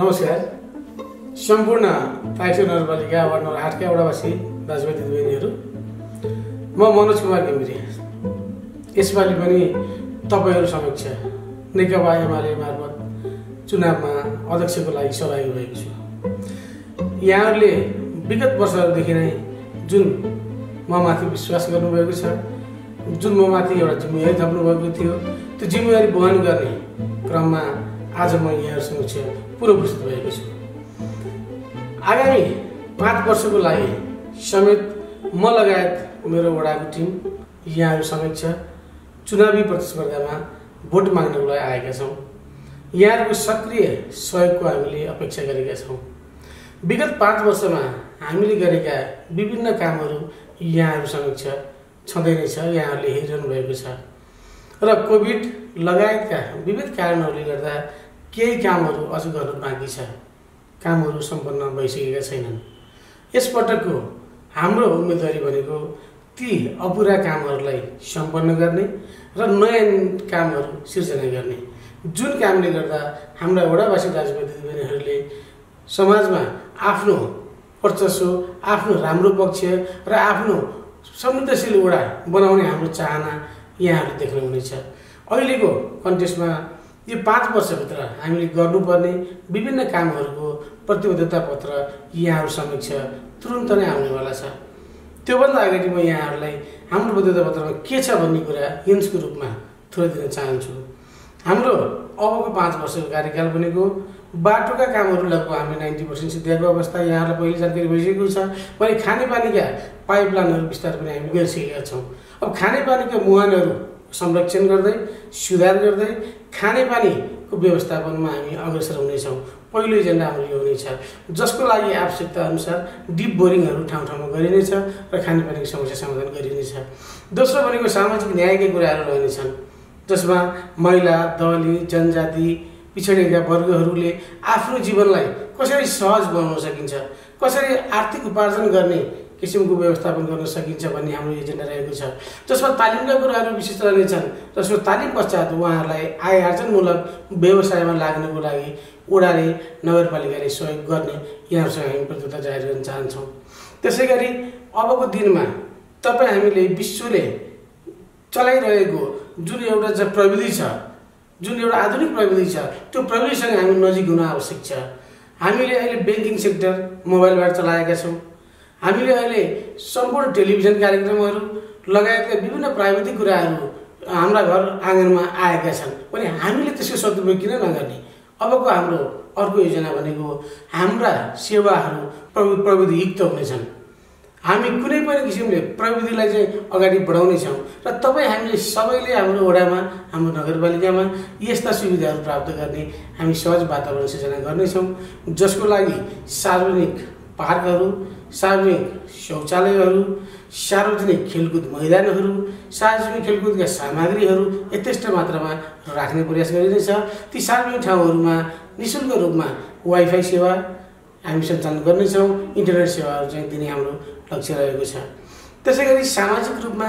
नमस्कार। सम्पूर्ण पाइक्सो नगरपालिका वार्ड नम्बर आठका वडावासी दाजुभाइ दिदीबहिनीहरू म मनोज कुमार घिमिरे। यसपालि पनि तपाईँहरू समक्ष नेकपा एमाले मार्फत चुनावमा अध्यक्षको लागि सहभागी भएको छु। यहाँहरूले विगत वर्षहरूदेखि नै जुन ममाथि विश्वास गर्नुभएको छ जुन ममाथि एउटा जिम्मेवारी थप्नुभएको थियो। त्यो जिम्मेवारी वहन गर्ने क्रममा आज म यहाँहरू समक्ष पुरो भएको छु। आगामी पाँच वर्षको लागि समेत म लगायत मेरो वडाको टिम यहाँहरू समक्ष चुनावी प्रतिस्पर्धामा भोट माग्नको लागि आएका छौँ। यहाँहरूको सक्रिय सहयोगको हामीले अपेक्षा गरेका छौँ। विगत पाँच वर्षमा हामीले गरेका विभिन्न कामहरू यहाँहरू समक्ष छँदै नै छ यहाँहरूले हेरिरहनु भएको छ। र कोभिड लगायतका विविध कारणहरूले गर्दा केही कामहरू अझ गर्नु बाँकी छ। कामहरू सम्पन्न भइसकेका छैनन्। यसपटकको हाम्रो उम्मेदवारी भनेको ती अपुरा कामहरूलाई सम्पन्न गर्ने र नयाँ कामहरू सिर्जना गर्ने। जुन कामले गर्दा हाम्रा वडावासी दाजुभाइ दिदीबहिनीहरूले समाजमा आफ्नो वर्चस्व आफ्नो राम्रो पक्ष र आफ्नो समृद्धशील वडा बनाउने हाम्रो चाहना यहाँहरूले देख्नुहुनेछ अहिलेको कन्टेस्टमा यो पाँच वर्षभित्र हामीले गर्नुपर्ने विभिन्न कामहरूको प्रतिबद्धता पत्र यहाँहरू समक्ष तुरन्त नै आउनेवाला छ। त्योभन्दा अगाडि म यहाँहरूलाई हाम्रो प्रतिबद्धता पत्रमा के छ भन्ने कुरा हिन्सको रूपमा थोरै दिन चाहन्छु। हाम्रो अबको पाँच वर्षको कार्यकाल भनेको बाटोका कामहरू लगभग हामीले नाइन्टी पर्सेन्ट सिद्ध्याएको अवस्था यहाँहरूलाई पहिले जानकारी भइसकेको छ। भने खानेपानीका पाइपलाइनहरू विस्तार पनि हामी गरिसकेका छौँ। अब खानेपानीका मुहानहरू संरक्षण गर्दै सुधार गर्दै खानेपानीको व्यवस्थापनमा हामी अग्रसर हुनेछौँ। पहिलो एजेन्डा हाम्रो यो हुनेछ। जसको लागि आवश्यकता अनुसार डिप बोरिङहरू ठाउँ ठाउँमा गरिनेछ र खानेपानीको समस्या समाधान गरिनेछ। दोस्रो भनेको सामाजिक न्यायका कुराहरू रहनेछन्। जसमा महिला दलित जनजाति पिछडिएका वर्गहरूले आफ्नो जीवनलाई कसरी सहज बनाउन सकिन्छ कसरी आर्थिक उपार्जन गर्ने किसिमको व्यवस्थापन गर्न सकिन्छ भन्ने हाम्रो एजेन्डा रहेको छ। जसमा तालिमका कुराहरू विशेष रहनेछन् जसको तालिम पश्चात उहाँहरूलाई आय आर्जनमूलक व्यवसायमा लाग्नको लागि ओडाले नगरपालिकाले सहयोग गर्ने यहाँहरूसँग हामी प्रतिबद्धता जाहेर गर्न चाहन्छौँ। त्यसै गरी अबको दिनमा तपाईँ हामीले विश्वले चलाइरहेको जुन एउटा प्रविधि छ जुन एउटा आधुनिक प्रविधि छ त्यो प्रविधिसँग हामी नजिक हुन आवश्यक छ। हामीले अहिले ब्याङ्किङ सेक्टर मोबाइलबाट चलाएका छौँ। हामीले अहिले सम्पूर्ण टेलिभिजन कार्यक्रमहरू लगायतका विभिन्न प्राविधिक कुराहरू हाम्रा घर आँगनमा आएका छन्। भने हामीले त्यसको सदुपयोग किन नगर्ने? अबको हाम्रो अर्को योजना भनेको हाम्रा सेवाहरू प्रवि प्रविधियुक्त हुनेछन्। हामी कुनै पनि किसिमले प्रविधिलाई चाहिँ अगाडि बढाउनेछौँ र तपाईँ हामीले सबैले हाम्रो वडामा हाम्रो नगरपालिकामा यस्ता सुविधाहरू प्राप्त गर्ने हामी सहज वातावरण सिर्जना गर्नेछौँ जसको लागि सार्वजनिक पार्कहरू सार्वजनिक शौचालयहरू सार्वजनिक खेलकुद मैदानहरू सार्वजनिक खेलकुदका सामग्रीहरू यथेष्ट मात्रामा राख्ने प्रयास गरिनेछ ती सार्वजनिक ठाउँहरूमा नि शुल्क रूपमा वाइफाई सेवा हामी सञ्चालन गर्नेछौँ इन्टरनेट सेवाहरू चाहिँ दिने हाम्रो लक्ष्य रहेको छ। त्यसै गरी सामाजिक रूपमा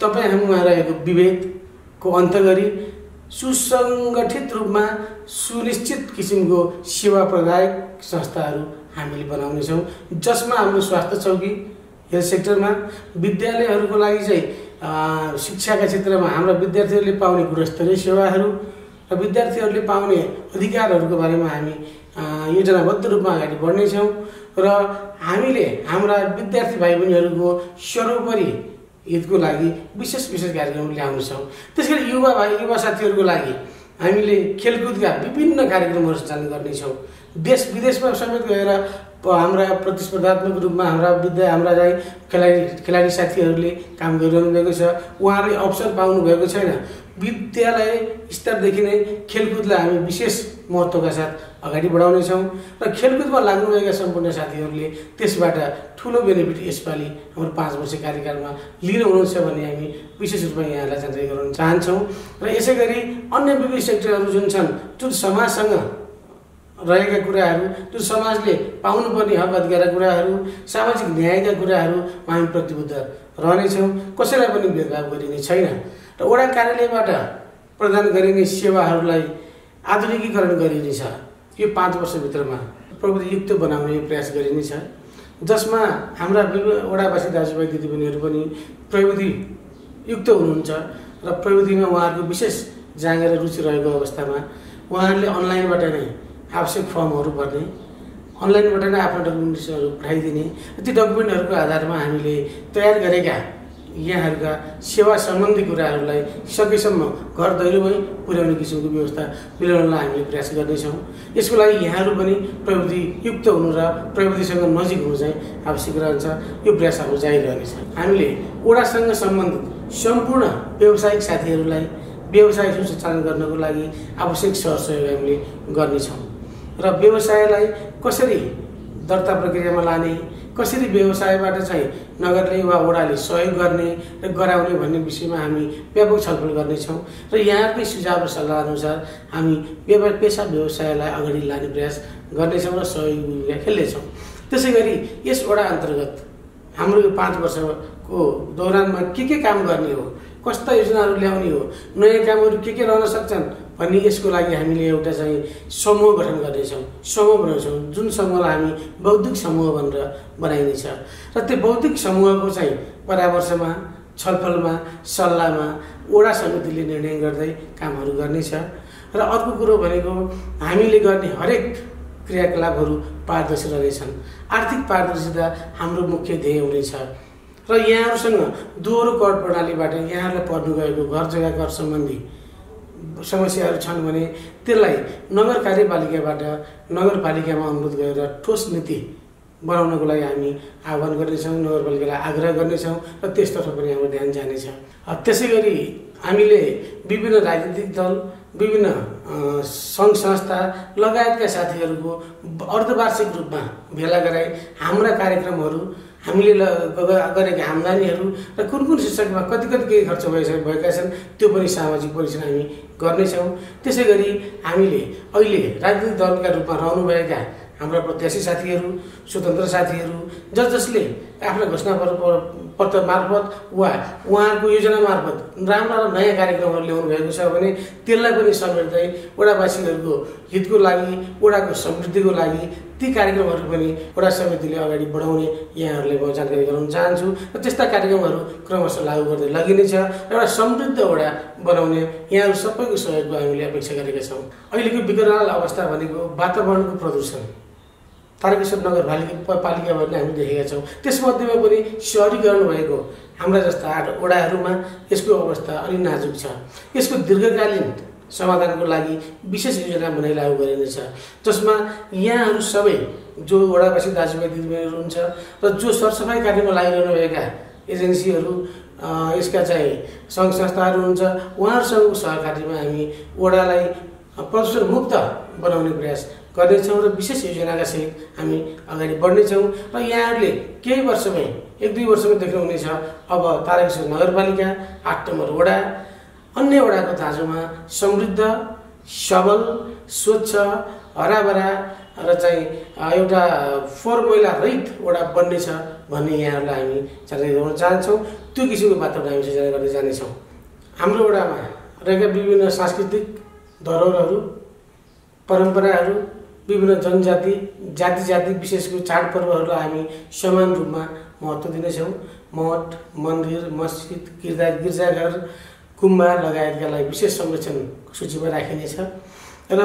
तपाईँ हामीमा रहेको विभेदको अन्त गरी सुसङ्गठित रूपमा सुनिश्चित किसिमको सेवा प्रदायक संस्थाहरू हामीले बनाउनेछौँ। जसमा हाम्रो स्वास्थ्य चौकी हेल्थ सेक्टरमा विद्यालयहरूको लागि चाहिँ शिक्षाका क्षेत्रमा हाम्रा विद्यार्थीहरूले पाउने गुणस्तरीय सेवाहरू र विद्यार्थीहरूले पाउने अधिकारहरूको बारेमा हामी योजनाबद्ध रूपमा अगाडि बढ्नेछौँ र हामीले हाम्रा विद्यार्थी भाइ बहिनीहरूको सर्वोपरि हितको लागि विशेष विशेष कार्यक्रम ल्याउनेछौँ। त्यस गरी युवा भाइ युवा साथीहरूको लागि हामीले खेलकुदका विभिन्न कार्यक्रमहरू सञ्चालन गर्नेछौँ। देश विदेशमा समेत गएर हाम्रा प्रतिस्पर्धात्मक रूपमा हाम्रा विद्या हाम्रा चाहिँ खेलाडी खेलाडी साथीहरूले काम गरिरहनु भएको छ। उहाँहरूले अवसर पाउनु भएको छैन। विद्यालय स्तरदेखि नै खेलकुदलाई हामी विशेष महत्त्वका साथ अगाडि बढाउनेछौँ र खेलकुदमा लाग्नुभएका सम्पूर्ण साथीहरूले त्यसबाट ठुलो बेनिफिट यसपालि हाम्रो पाँच वर्ष कार्यकालमा लिनुहुनेछ भन्ने हामी विशेष रूपमा यहाँलाई जानकारी गराउन चाहन्छौँ। र यसै गरी अन्य विविध सेक्टरहरू जुन छन् जुन समाजसँग रहेका कुराहरू जुन समाजले पाउनुपर्ने हक अधिकारका कुराहरू सामाजिक न्यायका कुराहरूमा हामी प्रतिबद्ध रहनेछौँ। कसैलाई पनि भेदभाव गरिने छैन। र वडा कार्यालयबाट प्रदान गरिने सेवाहरूलाई आधुनिकीकरण गरिनेछ। यो पाँच वर्षभित्रमा प्रविधियुक्त बनाउने प्रयास गरिनेछ। जसमा हाम्रा वडावासी दाजुभाइ दिदीबहिनीहरू पनि प्रविधियुक्त हुनुहुन्छ र प्रविधिमा उहाँहरूको विशेष जाँगेर रुचि रहेको अवस्थामा उहाँहरूले अनलाइनबाट नै आवश्यक फर्महरू भर्ने अनलाइनबाट नै आफ्नो डकुमेन्ट्सहरू पठाइदिने ती डकुमेन्टहरूको आधारमा हामीले तयार गरेका यहाँहरूका सेवा सम्बन्धी कुराहरूलाई सकेसम्म घर दैलोमै पुर्याउने किसिमको व्यवस्था मिलाउनलाई हामीले प्रयास गर्नेछौँ। यसको लागि यहाँहरू पनि प्रविधियुक्त हुनु र प्रविधिसँग नजिक हुनु चाहिँ आवश्यक रहन्छ। यो प्रयास हाम्रो जारी रहनेछ। हामीले ओडासँग सम्बन्धित सम्पूर्ण व्यावसायिक साथीहरूलाई व्यवसाय सुसञ्चालन गर्नको लागि आवश्यक सहयोग हामीले गर्नेछौँ। र व्यवसायलाई कसरी दर्ता प्रक्रियामा लाने कसरी व्यवसायबाट चाहिँ नगरले वा वडाले सहयोग गर्ने र गराउने भन्ने विषयमा हामी व्यापक छलफल गर्नेछौँ र यहाँकै सुझाव र सल्लाह अनुसार हामी व्यव पेसा व्यवसायलाई अगाडि लाने प्रयास गर्नेछौँ र सहयोग भूमिका खेल्नेछौँ। त्यसै गरी यस वडा अन्तर्गत हाम्रो यो पाँच वर्षको दौरानमा के के काम गर्ने हो कस्ता योजनाहरू ल्याउने हो नयाँ कामहरू के के रहन सक्छन् भन्ने यसको लागि हामीले एउटा चाहिँ समूह गठन गर्नेछौँ समूह बनाउँछौँ। जुन समूहलाई हामी बौद्धिक समूह भनेर बनाइनेछ। र त्यो बौद्धिक समूहको चाहिँ परामर्शमा छलफलमा सल्लाहमा वडा समितिले निर्णय गर्दै कामहरू गर्नेछ। र अर्को कुरो भनेको हामीले गर्ने हरेक क्रियाकलापहरू पारदर्शी रहनेछन्। आर्थिक पारदर्शिता हाम्रो मुख्य ध्येय हुनेछ। र यहाँहरूसँग दोहोरो कर प्रणालीबाट यहाँहरूलाई पर्नु गएको घर जग्गा कर सम्बन्धी समस्याहरू छन् भने त्यसलाई नगर कार्यपालिकाबाट नगरपालिकामा अनुरोध गरेर ठोस नीति बनाउनको लागि हामी आह्वान गर्नेछौँ नगरपालिकालाई आग्रह गर्नेछौँ र त्यसतर्फ पनि हाम्रो ध्यान जानेछ। त्यसै गरी हामीले विभिन्न राजनीतिक दल विभिन्न सङ्घ संस्था लगायतका साथीहरूको अर्धवार्षिक रूपमा भेला गराई हाम्रा कार्यक्रमहरू हामीले गरेका आम्दानीहरू र कुन कुन शीर्षकमा कति कति केही खर्च भइसके भएका छन् त्यो पनि सामाजिक परीक्षण हामी गर्नेछौँ। त्यसै गरी हामीले अहिले राजनीतिक दलका रूपमा रहनुभएका हाम्रा प्रत्याशी साथीहरू स्वतन्त्र साथीहरू जस जसले आफ्ना घोषणा पत्र मार्फत वा उहाँहरूको योजना मार्फत राम्रा र नयाँ कार्यक्रमहरू ल्याउनु भएको छ भने त्यसलाई पनि समेट्दै वडावासीहरूको हितको लागि वडाको समृद्धिको लागि ती कार्यक्रमहरू पनि वडा समितिले अगाडि बढाउने यहाँहरूले म जानकारी गराउन चाहन्छु र त्यस्ता कार्यक्रमहरू क्रमशः लागू गर्दै लगिनेछ एउटा समृद्ध वडा बनाउने यहाँहरू सबैको सहयोगको हामीले अपेक्षा गरेका छौँ। अहिलेको विकराल अवस्था भनेको वातावरणको प्रदूषण। तारकेश्वर नगरपालिका पालिकाहरूले हामी देखेका छौँ। त्यसमध्येमा पनि सहरीकरण भएको हाम्रा जस्ता आठ वडाहरूमा यसको अवस्था अलि नाजुक छ। यसको दीर्घकालीन समाधानको लागि विशेष योजना बनाइ लागू गरिनेछ जसमा यहाँहरू सबै जो वडावासी दाजुभाइ दिदीबहिनीहरू हुन्छ र जो सरसफाइ कार्यमा लागिरहनु भएका एजेन्सीहरू यसका चाहिँ सङ्घ संस्थाहरू हुन्छ उहाँहरूसँगको सहकार्यमा हामी वडालाई प्रदूषण मुक्त बनाउने प्रयास गर्नेछौँ र विशेष योजनाका सहित हामी अगाडि बढ्नेछौँ र यहाँहरूले केही वर्षमै एक दुई वर्षमै देख्नुहुनेछ अब तारकेश्वर नगरपालिका आठ नम्बर वडा अन्य वडाको दाँजोमा समृद्ध सबल स्वच्छ हराभरा र चाहिँ एउटा फोहोर मैला रहित वडा बन्नेछ भन्ने यहाँहरूलाई हामी जानकारी गराउन चाहन्छौँ। त्यो किसिमको वातावरण हामी सिर्जना गर्दै जानेछौँ। हाम्रो वडामा रहेका विभिन्न सांस्कृतिक धरोहरहरू परम्पराहरू विभिन्न जनजाति जाति जाति विशेषको चाडपर्वहरूलाई हामी समान रूपमा महत्त्व दिनेछौँ मठ मन्दिर मस्जिद गिर्जा गिर्जाघर गुम्बा लगायतकालाई विशेष संरक्षण सूचीमा राखिनेछ। र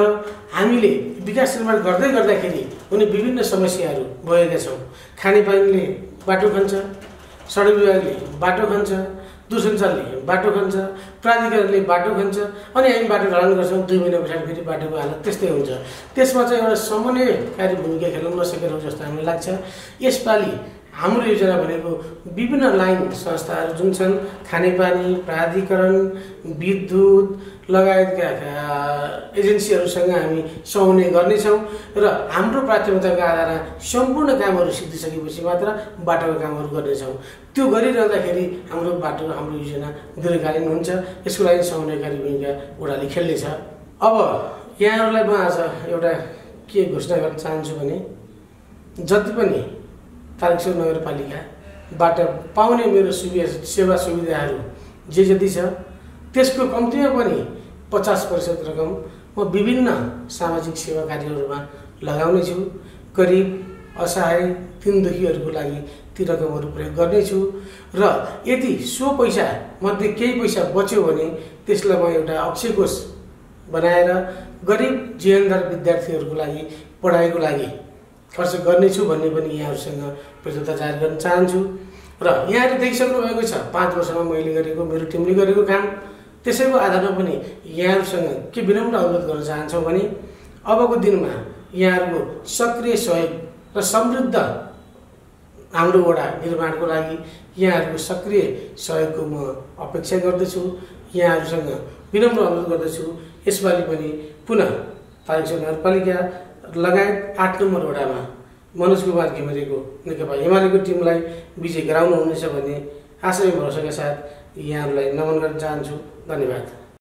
हामीले विकास निर्माण गर्दै गर्दाखेरि हुने विभिन्न समस्याहरू भएका छौँ। खानेपानीले बाटो खान्छ सडक विभागले बाटो खान्छ दूरसञ्चारले बाटो खान्छ प्राधिकरणले बाटो खान्छ अनि हामी बाटो ढलान गर्छौँ दुई महिना पछाडि फेरि बाटोको हालत त्यस्तै हुन्छ। त्यसमा चाहिँ एउटा समन्वयकारी भूमिका खेल्न नसकेर जस्तो हामीलाई लाग्छ। यसपालि हाम्रो योजना भनेको विभिन्न लाइन संस्थाहरू जुन छन् खानेपानी प्राधिकरण विद्युत लगायतका एजेन्सीहरूसँग हामी समन्वय गर्नेछौँ र हाम्रो प्राथमिकताको आधारमा सम्पूर्ण कामहरू सिद्धिसकेपछि मात्र बाटोको कामहरू गर्नेछौँ। त्यो गरिरहँदाखेरि हाम्रो बाटो हाम्रो योजना दीर्घकालीन हुन्छ। यसको लागि समन्वयकारी भूमिका ओडाले खेल्नेछ। अब यहाँहरूलाई म आज एउटा के घोषणा गर्न चाहन्छु भने जति पनि तारकेश्वर नगरपालिकाबाट पाउने मेरो सुविधा सेवा सुविधाहरू जे जति छ त्यसको कम्तीमा पनि पचास प्रतिशत रकम म विभिन्न सामाजिक सेवा कार्यहरूमा लगाउनेछु। गरिब असहाय दिन दुखीहरूको लागि ती रकमहरू प्रयोग गर्नेछु र यदि सो पैसा मध्ये केही पैसा बच्यो भने त्यसलाई म एउटा अक्षय कोष बनाएर गरिब जीवनदार विद्यार्थीहरूको लागि पढाइको लागि खर्च गर्नेछु भन्ने पनि यहाँहरूसँग प्रतिबद्धता जाहेर गर्न चाहन्छु। र यहाँहरूले देखिसक्नु भएको छ पाँच वर्षमा मैले गरेको मेरो टिमले गरेको काम। त्यसैको आधारमा पनि यहाँहरूसँग के विनम्र अवगत गर्न चाहन्छौँ भने अबको दिनमा यहाँहरूको सक्रिय सहयोग र समृद्ध हाम्रो वडा निर्माणको लागि यहाँहरूको सक्रिय सहयोगको म अपेक्षा गर्दछु। यहाँहरूसँग विनम्र अनुरोध गर्दछु। यसपालि पनि पुनः तारिक नगरपालिका लगायत आठ नम्बर वडामा मनोज कुमार घिमिरेको नेकपा एमालेको टिमलाई विजय गराउनु हुनेछ भन्ने आशय भरोसाका साथ यहाँहरूलाई नमन गर्न चाहन्छु। धन्यवाद।